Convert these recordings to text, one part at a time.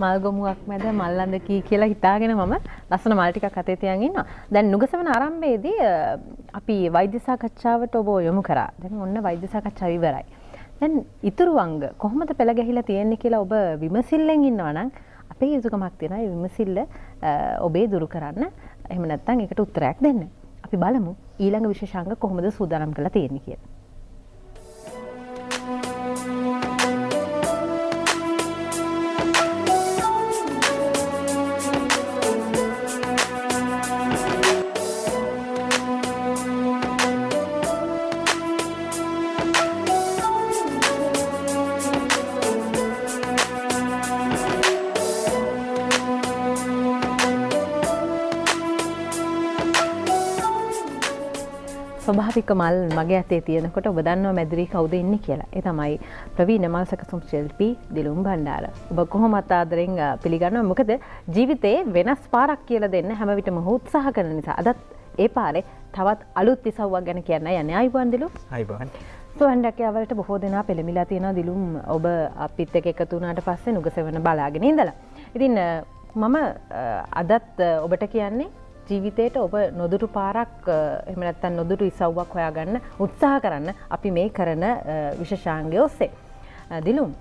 මල් ගොමුවක් මැද මල්ලඳ කී කියලා හිතාගෙන මම ලස්සන මල් ටිකක් අතේ තියන් ඉන්නවා. දැන් නුගසවන ආරම්භයේදී අපි වෛද්‍ය සාකච්ඡාවට ඔබ යොමු කරා. දැන් ඔන්න වෛද්‍ය සාකච්ඡාව ඉවරයි. දැන් ඉතුරු අංග කොහොමද පෙළ ගැහිලා තියෙන්නේ කියලා ඔබ විමසිල්ලෙන් ඉන්නවා නම් අපේ යුතුකමක් තියෙනවා ඒ විමසිල්ල ඔබේ දුරු කරන්න. එහෙම නැත්නම් ඒකට උත්තරයක් දෙන්න. අපි බලමු ඊළඟ විශේෂාංග කොහොමද සූදානම් කරලා තියෙන්නේ කියලා. ස්වභාවික මල් මගේ ඇතේ තියෙනකොට ඔබ දන්නවා මැදිරී කවුද ඉන්නේ කියලා. ඒ තමයි ප්‍රවීණ මල් සැකසුම් ශිල්පී දිලුම් බණ්ඩාර. ඔබ කොහොමත් ආදරෙන් පිළිගන්නවා. මොකද ජීවිතේ වෙනස් පාරක් කියලා දෙන්න හැම විටම උත්සාහ කරන නිසා. අදත් ඒ පාරේ තවත් අලුත් ඉසව්වක් ගැන කියන්න යන්නේ. ආයිබෝන් දිලු. ආයිබෝන්. සුවන්ඩකයාවලට බොහෝ දෙනා පෙළමිලා තියෙනවා දිලුම් ඔබ අපිත් එක එකතු වුණාට පස්සේ නුගසෙවන බලාගෙන ඉඳලා. ඉතින් මම අදත් ඔබට කියන්නේ ජීවිතයට ඔබ නොදුටු පාරක් එහම නැත්තන් නොදුටු ඉසව්වක් හොයාගන්න උත්සාහ කරන්න අපි මේ කරන විශෂාංගය ඔස්සේ. දිලුම්.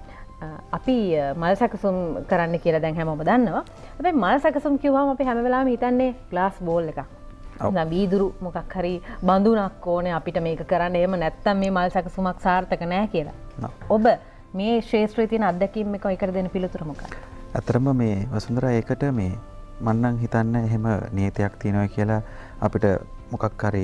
අපි මල් සැකසුම් කරන්න කියලා දැන් හැමම දන්නවා ඇැ මල් සැකසුම් කිවවාම අපි හැමවෙලාම හිතන්නේ ගලාස් බෝල් එක වීදුරු මොකක් හරි බඳුනක් ඕන අපිට මේක කරන්න එම නැත්තම් මේ මල් සැකසුමක් සාර්ථක නෑ කියලා. ඔබ මේ ශේත්‍රතියන අදැකීම එක එකට දෙන පිළිතුරමක. ඇතරම මේ වසුන්දර ඒකට මේ මන්නං හිතන්න එහෙම නීතියක් තියෙනව කියලා අපිට මොකක් හරි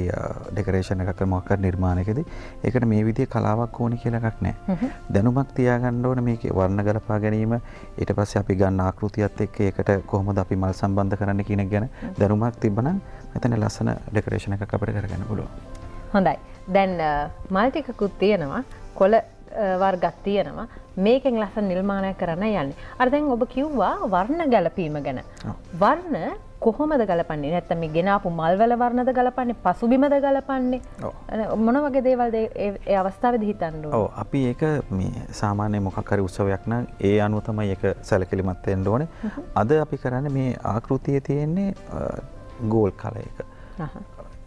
ඩෙකරේෂණ එකක මොකක් නිර්මාණයකද. ඒකට මේ විදිය කලාවක් ඕනි කියලා එකක් නෑ දැනුමක් තියාගන්න ඕන මේක වර්ණ ගලපා ගැනීම. ඊට පස්සේ අපි ගන්න ආකෘතියත් එක්ක ඒකට කොහොමද අපි මල් සම්බන්ධ කරන්න කියන ගැන දැනුමක් තිබ්බනම් මෙතන ලස්සන ඩෙකරේෂණ එකක් අපිට කරගන්න පුළුවන්. හොඳයි. දැන් මල් ටිකකුත් තියෙනවා. කොළ වර්ගත් තියෙනවා මේකෙන් ලස්සන නිර්මාණය කරන්න යන්නේ. අර දැන් ඔබ කිව්වා වර්ණ ගැලපීම ගැන. වර්ණ කොහොමද ගලපන්නේ නැත්තම් ගෙනාපු මල්වල වර්ණද ගලපන්නේ පසුබිමද ගලපන්නේ මොන වගේ දේවල්ද ඒ අවස්ථාවේදී හිතන්න. ඔව් අපි ඒක මේ සාමාන්‍ය මොකක් හරි උත්සවයක් නම් ඒ අනුව තමයි ඒක සැලකිලිමත් වෙන්න ඕනේ. අද අපි කරන්නේ මේ ආකෘතියේ තියෙන්නේ ගෝල් කල එක.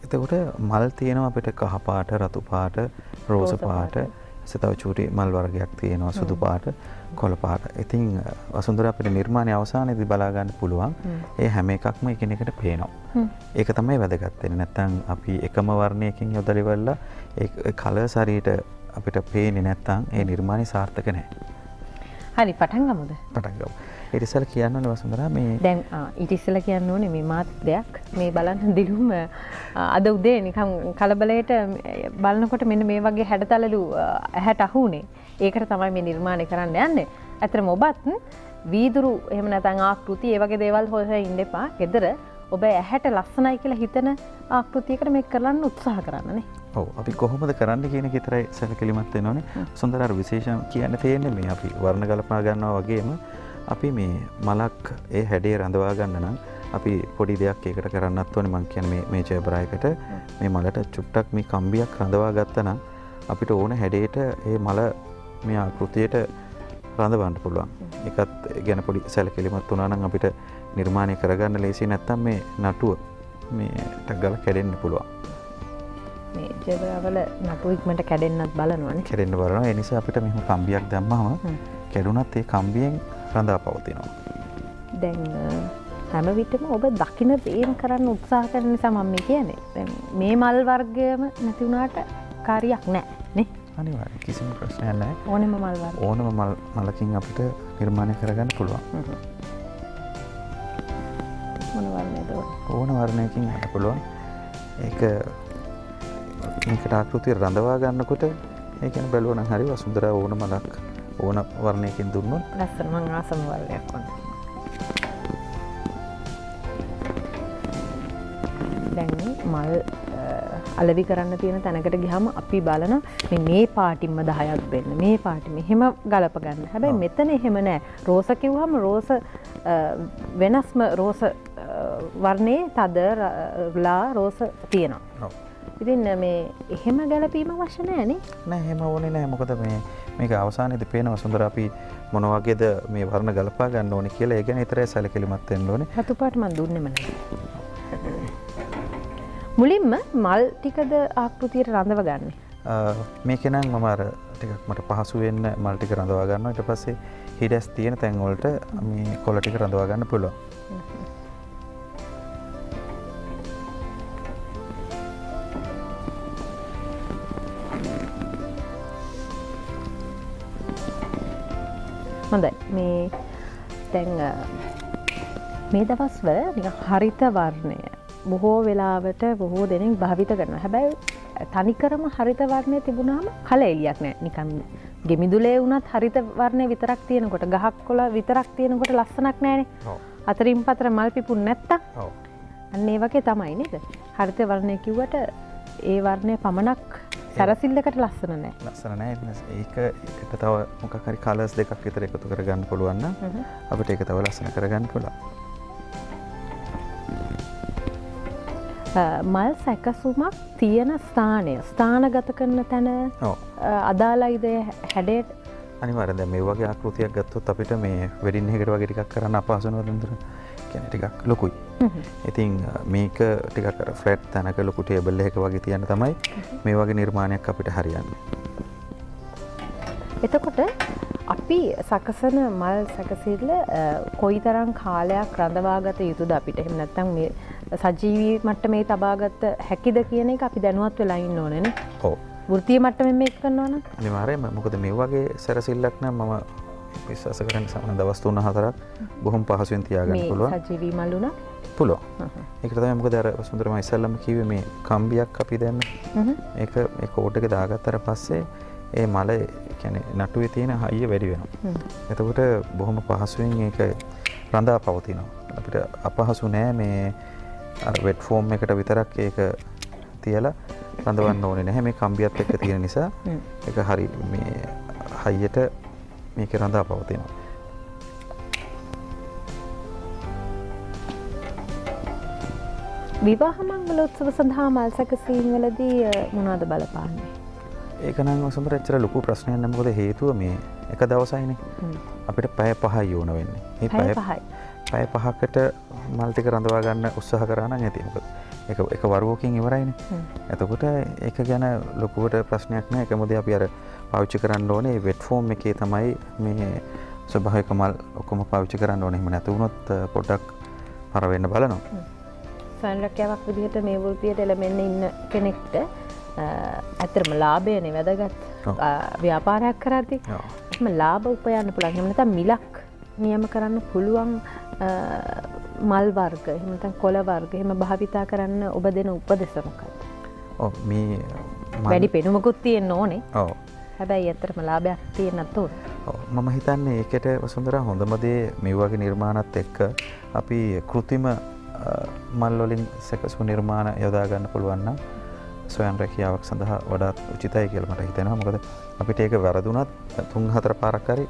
එතකොට මල් තියෙනවා අපිට කහ පාට, රතු පාට, රෝස පාට, සතව චූටි මල් වර්ගයක් තියෙනවා සුදු පාට කොළ පාට. ඉතින් වසුන්දර අපිට නිර්මාණය අවසානයේදී බලා ගන්න පුළුවන්. ඒ හැම එකක්ම එකිනෙකට පේනවා. ඒක තමයි වැදගත් වෙන්නේ. නැත්තම් අපි එකම වර්ණයකින් යොදලා ඉවරලා ඒ කලර්ස් හරියට අපිට පේන්නේ නැත්තම් ඒ නිර්මාණය සාර්ථක නැහැ. හරි පටන් ගමුද? පටන් ගමු. ඉරිසල කියන්න වසුන්දරා මේ දැන් ඊට ඉස්සෙල්ලා කියන්න ඕනේ මේ මාත් දෙයක් මේ බලන්න දිලුම අද උදේ නිකන් කලබලයට බලනකොට මෙන්න මේ වගේ හැඩතලලු ඇහැට අහුනේ. ඒකට තමයි මේ නිර්මාණය කරන්න යන්නේ. ඇත්තටම ඔබත් වීදුරු එහෙම නැත්නම් ආකෘති ඒ වගේ දේවල් ඉන්න එපා. ගෙදර ඔබ ඇහැට ලස්සනයි කියලා හිතන ආකෘතියකට මේක කරන්න උත්සාහ කරන්නනේ. ඔව් අපි කොහොමද කරන්න කියන එක විතරයි සැලකිලිමත් වෙන්න ඕනේ. සුන්දර විශේෂම් කියන්න තියෙන්නේ මේ අපි වර්ණ ගලපා ගන්නවා වගේම අපි මේ මලක් ඒ හැඩේ රඳවා ගන්න නම් අපි පොඩි දෙයක් ඒකට කරන්නත් ඕනේ. මං කියන්නේ මේ මේ චේබරයකට මේ මලට චුට්ටක් මේ කම්බියක් රඳවා ගත්තා නම් අපිට ඕන හැඩයට ඒ මල මේ ආකෘතියට රඳවන්න පුළුවන්. ඒකත් ගැන පොඩි සැලකිලිමත් වුණා නම් අපිට නිර්මාණය කරගන්න ලේසි නැත්තම් මේ නටුව මේ ටක් ගාලා කැඩෙන්න පුළුවන්. මේ ජෙබරවල නටු ඉක්මට කැඩෙන්න්නත් බලනවන. කැඩෙන්න්න බලන එනිසා අපිට මෙහම කම්බියක් දැම්මම කැඩුනත් ඒ කම්බියෙන් රඳා පවතිනවා. දැන් හැම විටම ඔබ දකින දේම කරන්න උත්සාහ කරන නිසා මම කියන්නේ. මේ මල් වර්ගයම නැතිවුණට කාරියක් නෑ නේ? අනිවා කිසිම ප්‍රශ්නය නෑ. ඕනම මල්වර ඕනම මල් මලකින් අපිට නිර්මාණය කරගන්න පුළුවන්. ඕන? වර්ණයකින් හට පුළුවන්. ඒක මේකට ආකෘතිය රඳවා ගන්නකොට ඒකන බැලුවන හරි වසුන්දර ඕන මලක් ඕන වර්ණයකින් දුන්නු ලස්සනමං ආසම වර්ණයක් වන්න දැන් මල් අලවි කරන්න තියෙන තැනකට ගිහම අපි බලන මේ පාටිම්ම දහයක් දෙන්න. මේ පාටිම එහෙම ගලප ගන්න. හැබැයි මෙතන එහෙම නෑ. රෝස කිව්හම රෝස වෙනස්ම රෝස වර්ණයේ තද ලා රෝස තියෙනවා ඉතින් මේ එහෙම ගැලපීම වශනෑනේ නෑ හෙම ඕනේ නෑ මොකද මේ මේක අවසානයේදී පේනවා සුන්දර අපි මොන වගේද මේ වර්ණ ගලපා ගන්න ඕනේ කියලා ඒ ගැන විතරයි සැලකිලිමත් වෙන්න ඕනේ. රතු පාට මන් දුන්නෙම නෑ. මුලින්ම මල් ටිකද ආකෘතියට රඳව ගන්න. මේක නම් මම අර ටිකක් මට පහසු වෙන්න මල් ටික රඳවා ගන්නවා ඊට පස්සේ හිඩැස් තියෙන තැන් වලට මේ කොළ ටික රඳවා ගන්න පුළුවන්. හොඳයි. මේ තැන් මේ දවස්වල නික හරිත වර්ණය. බොහෝ වෙලාවට බොහෝ දෙනෙක් භාවිත කරන හැබැයි තනිකරම හරිත වර්ණය තිබුණාම කල එලියක් නෑ. නිකම් ගෙමිදුලේ වුණත් හරිත වර්ණය විතරක් තියෙනකොට ගහක් කොල විතරක් තියෙනකොට ලස්සනක් නෑනේ. අතරින් පතර මල් පිපුන් නැත්තක් අන්නේ වගේ තමයි නේද? හරිත වර්ණය කිව්වට ඒ වර්ණය පමණක් සැරසිල්ලකට ලස්සන නෑ. ලස්සන නෑ. ඒක එකට තව මොකහරි කලස් දෙකක් විතර එකතු කරගන්න පුළුවන්න අපට ඒක තව ලස්සන කරගන්න පුලා මල් සැකසුමක් තියෙන ස්ථානය ස්ථානගත කරන තැන අදාලයිද හැඩේට අනිවරද මේ වගේ ආකෘතියක් ගත්තොත් අපිට මේ වැඩින් එකට වගේ ටිකක් කරන්න අපහසුනවදදුර කැන ටිකක් ලොකුයි. ඉතින් මේක ටිකර ෆ්ලට් තැනක ලොකු ටේබල්ල එක වගේ තියන්න තමයි මේ වගේ නිර්මාණයක් අපිට හරියන්න. එතකොට අපි සකසන මල් සැකසිල්ල කොයි තරම් කාලයක් රඳවාගත යුතුද අපිට? එහෙම නැත්තම් මේ සජීවී මට්ට මේ තබාගත්ත හැකිද කියන එක අපි දැනුවත් වෙලායින්න ඕනන හෝ වෘතිය මට්ටම මේ කරන්නවන අනිවාරයම මොකද මේ වගේ සැරසිල්ලක්න මම විශ්වාස කරන සමන දවස්තුන්න හතරක් බොහොම පහසුවෙන් තියාගන්න පුළුව ජීවී මල්ලුන පුලෝ එකතම මොක දර සුන්දරම ඉසල්ලම කිව මේ කම්බියක් අපි දැන්න ඒ ඒ කෝටක දාගත්තර පස්සේ ඒ මල කැන නටුවේ තියෙන හයිය වැඩි වෙනවා. එතකොට බොහොම පහසුවෙන් ඒක රඳා පවතිනවා. අපිට අපහසු නෑ මේ වෙට් ෆෝම් එකට විතරක් ඒක තියලා රඳවන්න ඕනේ නැහැ. මේ කම්බියත් එක්ක තියෙන නිසා. එක හරි මේ හයියට මේක රඳා පවතිනවා. විවාහමංගල උත්සව සඳහා මල් සැකසීම් වලදී මොනාද බලපාන්නේ. ඒකනං සුන්දර එච්චර ලොකු ප්‍රශ්නයක් නමකොද හේතුව මේ එක දවසයිනේ. අපිට පැය පහයි ඕන වෙන්නේ. ඒ පැය පහයි. පැය පහකට මල්ටික රඳවා ගන්න උත්සාහ කරන්න ඇතිමක එක එක වරුවකින් ඉවරයින. ඇතකොට එක ගැන ලොකුවට ප්‍රශ්නයක් නෑ. එකමුද අපි අර පවිච්චි කරන්න ඕනේ. වෙට් ෆෝම් එකේ තමයි මේ ස්වභායක මල් ඔක්කොම පවිච්චි කරන්න ඕනෙම නැතිවුණොත් පොඩ්ඩක් පරවෙන්න බලනවා. සන්රක්්‍යාවක් විදිහට මේ වෘතියට එළමෙන්න ඉන්න කෙනෙක්ට ඇතරම ලාභයනෙ වැදගත්. ව්‍යාපාරයක් කරති ම ලාභ උපයන්න පුළන් එමනත මිලක් නියම කරන්න පුළුවන් මල් වර්ග එහමතන් කොළ වර්ග එහෙම භාවිතා කරන්න ඔබ දෙන උපදෙසමකත් මේ වැඩි පෙනුමකුත් තියෙන් ඕනේ හැබැයි ඇතරම ලාභයක් තියෙනත්තුව මම හිතන්නේ ඒකට වසුන්දර හොඳමදේ මේ වගේ නිර්මාණත් එක්ක අපි කෘතිම මල්ලොලින් සැකසු නිර්මාණ යොදාගන්න පුළුවන්න සොයන් රැකියාවක් සඳහා වඩාත් උචිතයි කියලමට හිතෙනවා. මොකද අපිට ඒක වැරදුනත් තුන් හතර පාරක්කරි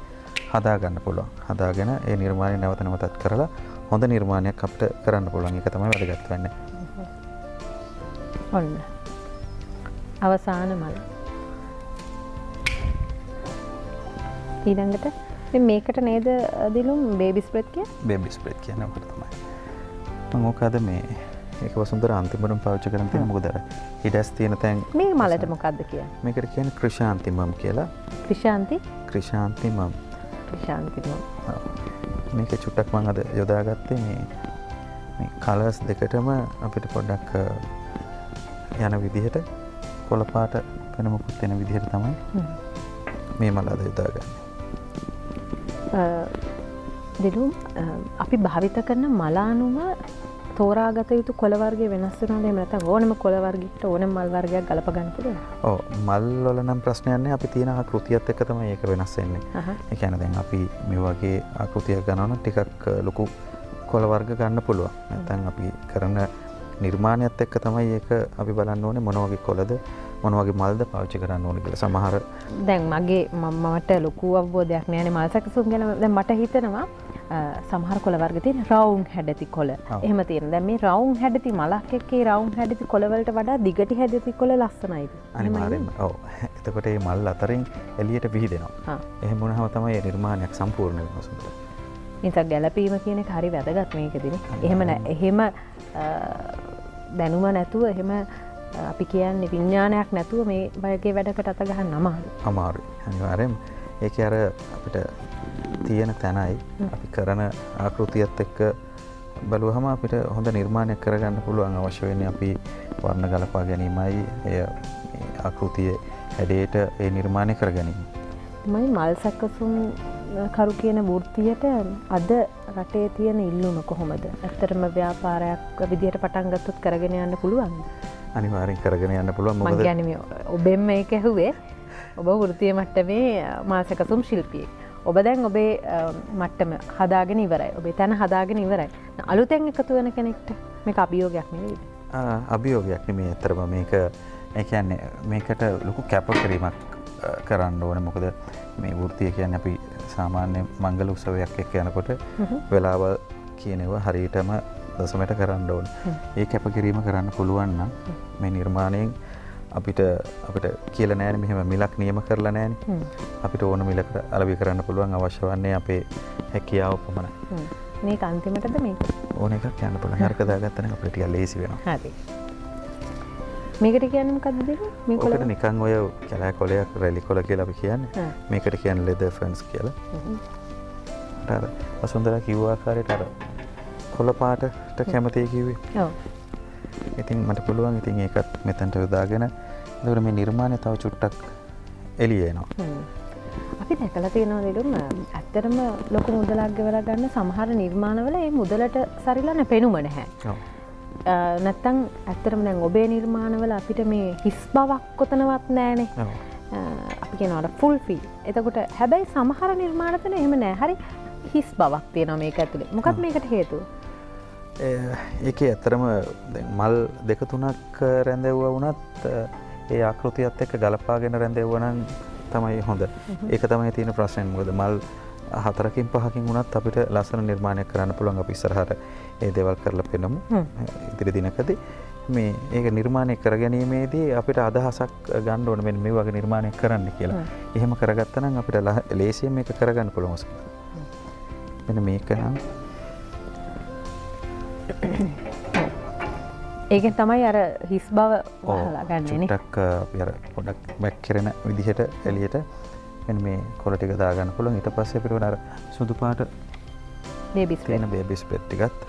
හදාගන්න පුළුවන්. හදාගෙන ඒ නිර්මාණය නැවතනවතත් කරලා හොඳ නිර්මාණයක් අපට කරන්න පුළුවන්. එක තමයි වැදගත් වන්න. ඔන්න. අවසාන මල් ඊළඟට මේකට නේද දිලුම් බේබිස්ප්‍රෙත් කිය බේබිස්ප්‍රෙත් කියනකට තමයි. මංෝකාද මේ ඒක වසුන්දර අන්තිමටම පාච්ච කරන තින මුදර හිඩස් තියෙන තැන් මේ මලට මොකක්ද කිය මේකට කියන ක්‍රෂාන්තිමම් කියලා. ක්‍රෂාන්ති? ක්‍රෂාන්තිමම් ක්‍රෂාන්තිමම් මේක චුට්ටක් මං අද යොදාගත්තේ මේ කලස් දෙකටම අපිට පොඩ්ඩක් යන විදිහට කොළපාට පෙනමකුත් එෙන විදිහට තමයි මේ මල අද යොදාගන්න දෙලුම් අපි භාවිත කරන මලානුම තෝරාගත යුතු කොළවර්ගේ වෙනස් වනද මත ඕනම කොළවර්ගට ඕන මල්වර්ගයක් ගලපගන්නපුද ඕ මල්ලොල නම් ප්‍රශ්නයන්නේ අපි තියෙන කෘතියත් එක තම ඒක වෙනස්සෙන්නේ එකැන දැන් අපි මේ වගේ ආකෘතිය ගණන ටිකක් ලොකු කොළවර්ග ගන්න පුළුවන්. නැතැන් අපි කරන නිර්මාණයත් එක්ක තමයි ඒක අපි බලන්න ඕනේ මොනවගේ කොලද මොනවගේ මල්ද පාච්චි කරන්න ඕන කියල. සමහර දැන් මගේ මමට ලොකු අවබෝධයක් නෑන මල්සකසුම් ගැන. මට හිතනවා සමහර කොළවර්ග තින් රවුන් හැඩති කොළ. එහම තියෙන දැම මේ රවුන් හැඩති මලක් එක්කේ රවුන් හැඩති කොළවලට වඩා දිගට හැඩති කොළ ලස්සනයිද? අනිවාරෙන් ඕ එතකොට ඒ මල් අතරින් එලියට විහිදෙනවා. එහෙම මුණහම තමයි නිර්මාණයක් සම්පූර්ණ වසුට නිතක් ගැලපීම කියන හරි වැදගත් මේකදින එහෙම එහෙම දැනුම නැතුව එහෙම අපි කියන්නේ විඤ්ඥානයක් නැතුව මේ බයගේ වැඩකට අත ගහන්න අමාරු අමාරු අනිවාරෙන් ඒක අර අපිට තියෙන තැනයි. අපි කරන ආකෘතියත් එක්ක බලුවහම අපිට හොඳ නිර්මාණයක් කරගන්න පුළුවන් අවශ්‍ය වෙන අපි වර්ණ ගලපා ගැනීමයි. එය ආකෘතිය හැඩේට ඒ නිර්මාණය කර ගැනීම. මයි මල් සැකසුම් කරු කියන වෘතියට අද රටේ තියෙන ඉල්ලුම කොහොමද? ඇත්තරම ව්‍යාපාරයක් විදිහට පටන්ගත්තුත් කරගෙන යන්න පුළුවන් අනිවාරෙන් කරගෙන යන්න පුළුවන්. මං ගැනීම ඔබෙන්ම එක ඇහුවේ ඔබ වෘතිය මට්ටමේ මාසකසුම් ශිල්පියෙක්. ඔබ දැන් ඔබේ මට්ටම හදාගෙන ඉවරයි. ඔබේ තැන හදාගෙන ඉවරයි. අලුතැන් එකතු වෙන කෙනෙක්ට මේ අභියෝගයක් නෙවෙයි අභියෝගයක් නෙමේ ඇතරම මේක ඒකන්නේ මේකට ලොකු කැප කිරීමක් කරන්න ඕන. මොකද මේ වෘතිය කියන්න අපි සාමාන්‍ය මංගල උත්සවයක් එක් යනකොට වෙලාවල් කියනව හරියටම දසමට කරන්න ඕන්. ඒ කැප කිරීම කරන්න පුළුවන්න මේ නිර්මාණයෙන් අපිට අපිට කියල නෑන මෙහෙම මිලක් නියම කරලා නෑන. අපිට ඕන මිලකට අලවි කරන්න පුළුවන් අවශ්‍ය වන්නේ අපේ හැකියාව පමණ මේ අන්තිමටද මේ? ඕන එකක් යන්න පුළ හරකදාගත්තන අපිටිය ලේසි වෙන මේකට කියනම් කද මේකට නිකං ඔය කැලා කොලයක් රැලි කොල කියලා අපි කියන්න. මේකට කියන්න ලෙද ෆන්ස් කියලා. අසුන්දර කිව්වාකාරයට අර කොල පාටට කැමතිය කිවේ ඉතින් මට පුළුවන් ඉතින් ඒකත් මෙතැන්ට යොදාගෙන. දර මේ නිර්මාණය තව චුට්ටක් එලියනවා. අපි දැකල තියෙනවා දෙලුම් ඇත්තරම ලොක මුදලක් ගෙවල ගන්න සමහර නිර්මාණවල ඒ මුදලට සරිලන පෙනුම නැහැ. නැත්තං ඇත්තරම දැන් ඔබේ නිර්මාණවල අපිට මේ හිස් බවක් කොතනවත් නෑනේ. අපි කෙනවට ෆුල් ෆී එතකොට හැබැයි සමහර නිර්මාණතන එහම නෑ හරි හිස් බවක් තියෙන මේක ඇතුළේ මොකත් මේකට හේතුව. ඒක ඇත්තරම මල් දෙක තුනක් රැඳෙව්ව වනත් ඒ ආකෘතියත් එක්ක ගලපාගෙන රැඳෙව්වනන් තමයි හොඳ. ඒක තමයි තියෙන ප්‍රශ්නයෙන් මොකද මල් හතරකින් පහකින් වුණත් අපිට ලස්සන නිර්මාණය කරන්න පුළුවන් අපි ඉස්සරහට ඒ දේවල් කරලා පෙනමු ඉදිරි දිනකදී. මේ ඒක නිර්මාණය කර ගැනීමේදී අපිට අදහසක් ගන්න ඕන. මෙන්න මේ වගේ නිර්මාණය කරන්න කියලා. එහෙම කරගත්තනම් අපිට ලේසියෙන් මේක කරගන්න පුළුවන්. මෙන්න මේක නම් ඒකෙන් තමයි අර හිස් බව ගන්න ටක් පොඩක් බැක් කරෙන විදිහට එලියට මේ කොලටික දාගන්න පුළන් ඊට පස්සේ පිරුවන අර සුදු පාට බේබිස්න බේබිස් පෙට්ටිගත්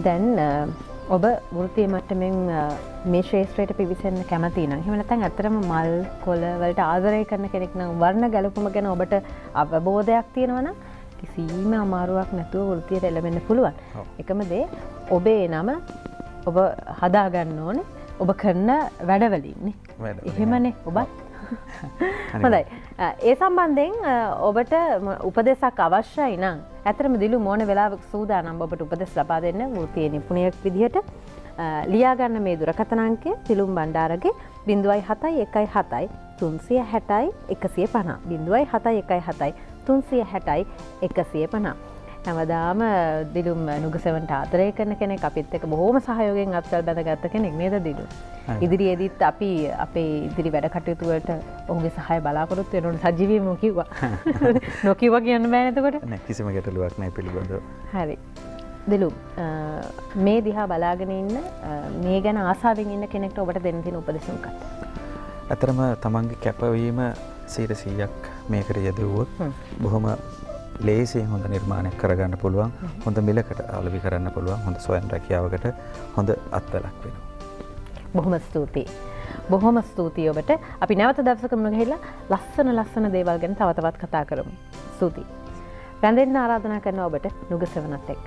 දැන් ඔබ වෘතිය මට්ටමෙන් මේ ශේත්‍රයට පිවිසන්න කැමති නම් හෙමනතන් ඇතරම මල් කොල වලට ආදරය කරන කෙනෙක් නම් වර්ණ ගැලපුම ගැන ඔබට අවබෝධයක් තියෙනවන කිසිීම අමාරුවක් නැතුව වෘතියට එළවෙන්න පුළුවන්. එකම දේ ඔබේ නම ඔබ හදාගන්න ඕනේ. ඔබ කරන වැඩවලින්නේ එහෙමනේ ඔබත්. හොඳයි. ඒ සම්බන්ධයෙන් ඔබට උපදෙසක් අවශ්‍යයි නම් ඇතරම දිලු මෝන වෙලාවක් සූදානම් ඔබට උපදෙස් ලබා දෙන්න වෘතිය නිපුණයක් විදිහට ලියාගන්න මේ දුරකතනංකය තිලුම් බණ්ඩාරගේ බිඳුවයි හතයි එකයි හතයි තුන්සිය හැටයි එකසිය පනා බිඳුවයි හතයි එකයි හතයි තුන්සිය හැටයි එකසිය පනා. හැමදාම දිලුම් නුගසවට ආතරය කෙනෙ අපිත් එක බොහෝම සහයෝගෙන් අත්සල් බැඳ ගත්ත කෙනෙක් නේද දිලු. ඉදිරියේදීත් අපි අපේ ඉදිරි වැඩ කටයුතුවලට ඔහුගේ සහය බලාපොරොත්තු වෙනට සජීවීම කිව්වා නොකිව කියන්න බෑනතකොට කිසිම ගැටලුවක් නෑ පිළිබඳ හරි. දෙලු මේ දිහා බලාගෙන ඉන්න මේ ගැන ආසාාවෙන් ඉන්න කෙනෙක්ට ඔබට දෙන්නතින උපදෙසුම්කත්. ඇතරම තමන්ගේ කැපවීම සීට සීයක් මේකට යෙදවුවොත් බොහොම ලේසියෙන් හොඳ නිර්මාණයක් කරගන්න පුළුවන් හොඳ මිලකට අලවි කරන්න පුළුවන් හොඳ සොයන් රැකියාවකට හොඳ අත්වලක් වෙන. බොහොම ස්තුතියි. බොහොම ස්තුතියි ඔබට අපි නැවත දවසකම ගහිලා ලස්සන ලස්සන දේවල් ගැන තවතවත් කතා කරමු. ස්තුතියි. රැඳෙන් ආරාධනා කරන ඔබට නුගසවනත් එක්ක.